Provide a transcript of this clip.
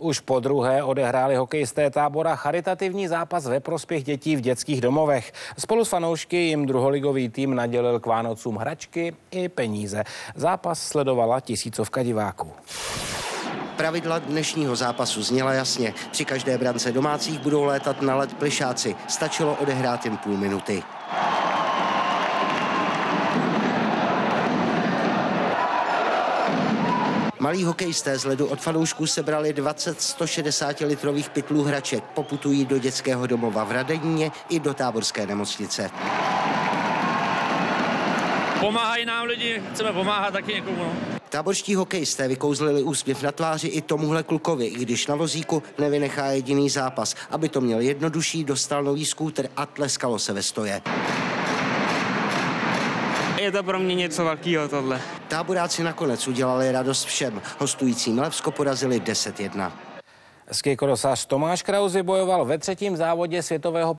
Už po druhé odehráli hokejisté tábora charitativní zápas ve prospěch dětí v dětských domovech. Spolu s fanoušky jim druholigový tým nadělil k Vánocům hračky i peníze. Zápas sledovala tisícovka diváků. Pravidla dnešního zápasu zněla jasně. Při každé brance domácích budou létat na led plišáci. Stačilo odehrát jen půl minuty. Malí hokejisté z ledu od fanoušků sebrali 20 160 litrových pytlů hraček. Poputují do dětského domova v Radeníně i do táborské nemocnice. Pomáhají nám lidi, chceme pomáhat taky někomu. No. Táborští hokejisté vykouzlili úsměv na tváři i tomuhle klukovi, i když na vozíku nevynechá jediný zápas. Aby to měl jednodušší, dostal nový skúter a tleskalo se ve stoje. Je to pro mě něco velkého tohle. Táboráci nakonec udělali radost všem. Hostující Mlevsko porazili 10-1. Skejkodosář Tomáš Krauzy bojoval ve třetím závodě světového